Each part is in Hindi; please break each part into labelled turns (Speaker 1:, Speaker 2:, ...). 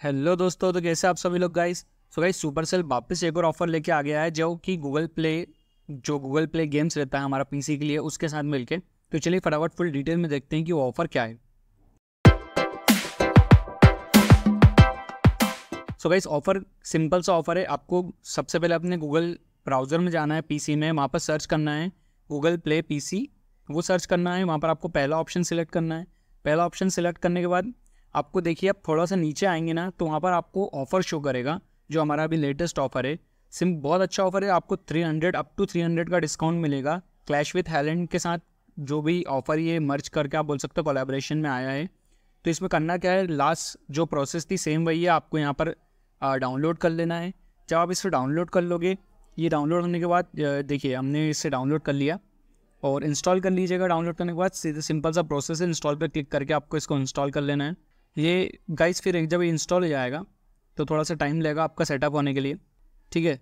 Speaker 1: हेलो दोस्तों तो कैसे आप सभी लोग गाइस सो गाइस सुपरसेल वापस एक और ऑफ़र लेके आ गया है, जो कि गूगल प्ले जो गूगल प्ले गेम्स रहता है हमारा पीसी के लिए, उसके साथ मिलके। तो चलिए फटाफट फुल डिटेल में देखते हैं कि वो ऑफ़र क्या है। सो गाइस ऑफ़र सिंपल सा ऑफ़र है। आपको सबसे पहले अपने गूगल ब्राउज़र में जाना है पीसी में, वहाँ पर सर्च करना है गूगल प्ले पीसी वो सर्च करना है, वहाँ पर आपको पहला ऑप्शन सिलेक्ट करना है। पहला ऑप्शन सिलेक्ट करने के बाद आपको देखिए, आप थोड़ा सा नीचे आएँगे ना तो वहाँ पर आपको ऑफ़र शो करेगा, जो हमारा अभी लेटेस्ट ऑफ़र है। सिम बहुत अच्छा ऑफ़र है, आपको 300 अप टू 300 का डिस्काउंट मिलेगा। क्लैश विथ हैलेंड के साथ जो भी ऑफ़र ये मर्ज करके आप बोल सकते हो कोलेब्रेशन में आया है। तो इसमें करना क्या है लास्ट जो प्रोसेस थी सेम वही है, आपको यहाँ पर डाउनलोड कर लेना है। जब आप इसे डाउनलोड कर लोगे, ये डाउनलोड होने के बाद देखिए, हमने इसे डाउनलोड कर लिया। और इंस्टॉल कर लीजिएगा डाउनलोड करने के बाद, सीधे सिंपल सा प्रोसेस है इंस्टॉल पर क्लिक करके आपको इसको इंस्टॉल कर लेना है। ये गाइस फिर जब इंस्टॉल हो जाएगा तो थोड़ा सा टाइम लगेगा आपका सेटअप होने के लिए, ठीक है?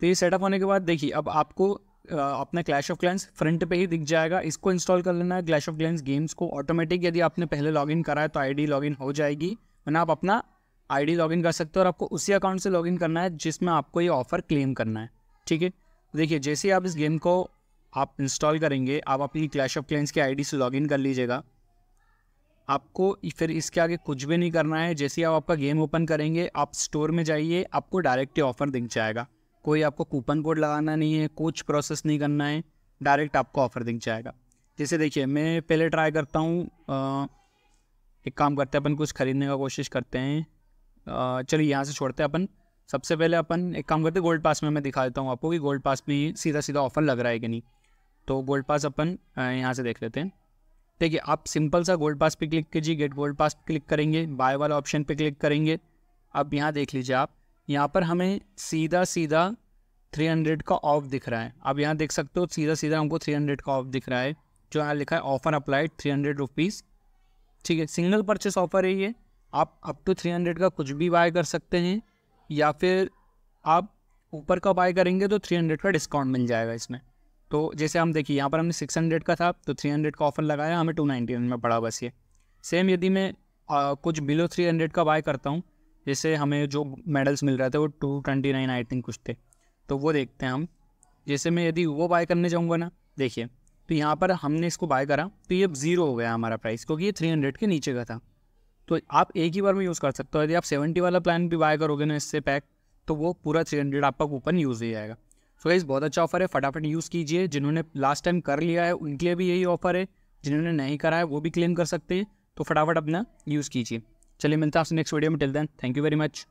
Speaker 1: तो ये सेटअप होने के बाद देखिए, अब आपको अपना क्लैश ऑफ़ क्लैंस फ्रंट पे ही दिख जाएगा। इसको इंस्टॉल कर लेना है क्लैश ऑफ़ क्लैंस गेम्स को। ऑटोमेटिक यदि आपने पहले लॉगिन करा है तो आईडी लॉगिन हो जाएगी। वरना आप अपना आईडी लॉगिन कर सकते हो और आपको उसी अकाउंट से लॉगिन करना है, जिसमें आपको ये ऑफ़र क्लेम करना है, ठीक है? देखिए, जैसे ही आप इस गेम को आप इंस्टॉल करेंगे, आप अपनी क्लैश ऑफ़ क्लैंस की आईडी से लॉगिन कर लीजिएगा। आपको फिर इसके आगे कुछ भी नहीं करना है। जैसे ही आप आपका गेम ओपन करेंगे, आप स्टोर में जाइए, आपको डायरेक्ट ही ऑफ़र दिख जाएगा। कोई आपको कूपन कोड लगाना नहीं है, कुछ प्रोसेस नहीं करना है, डायरेक्ट आपको ऑफ़र दिख जाएगा। जैसे देखिए, मैं पहले ट्राई करता हूँ एक काम करते हैं, अपन कुछ ख़रीदने का कोशिश करते हैं। चलिए यहाँ से छोड़ते हैं अपन। सबसे पहले अपन एक काम करते हैं गोल्ड पास में मैं दिखा देता हूँ आपको कि गोल्ड पास में सीधा सीधा ऑफ़र लग रहा है कि नहीं। तो गोल्ड पास अपन यहाँ से देख लेते हैं। देखिए आप सिंपल सा गोल्ड पास पे क्लिक कीजिए गेट गोल्ड पास पे क्लिक करेंगे बाय वाला ऑप्शन पे क्लिक करेंगे। अब यहाँ देख लीजिए आप, यहाँ पर हमें सीधा सीधा 300 का ऑफ़ दिख रहा है। आप यहाँ देख सकते हो, सीधा सीधा हमको 300 का ऑफ़ दिख रहा है। जो यहाँ लिखा है offer applied three hundred rupees ठीक है सिंगल परचेस ऑफ़र है ये। आप अप टू थ्री हंड्रेड का कुछ भी बाय कर सकते हैं, या फिर आप ऊपर का बाय करेंगे तो थ्री हंड्रेड का डिस्काउंट मिल जाएगा इसमें। तो जैसे हम देखिए यहाँ पर हमने सिक्स हंड्रेड का था तो थ्री हंड्रेड का ऑफ़र लगाया हमें टू नाइन्टी में पड़ा बस ये। सेम यदि मैं आ, कुछ बिलो थ्री हंड्रेड का बाय करता हूँ जैसे हमें जो मेडल्स मिल रहे थे वो two twenty nine I think कुछ थे। तो वो देखते हैं हम। जैसे मैं यदि वो बाय करने जाऊँगा ना देखिए तो यहाँ पर हमने इसको बाय करा तो ये ज़ीरो हो गया हमारा प्राइस क्योंकि ये थ्री हंड्रेड के नीचे का था। तो आप एक ही बार में यूज़ कर सकते हो। यदि आप सेवेंटी वाला प्लान भी बाय करोगे ना इससे पैक तो वो पूरा थ्री हंड्रेड आपका कूपन यूज़ हो जाएगा। सो गाइज़ बहुत अच्छा ऑफ़र है। फटाफट यूज़ कीजिए। जिन्होंने लास्ट टाइम कर लिया है, उनके लिए भी यही ऑफ़र है। जिन्होंने नहीं करा है, वो भी क्लेम कर सकते हैं। तो फटाफट अपना यूज़ कीजिए। चलिए मिलता है आपसे नेक्स्ट वीडियो में। Till then thank you very much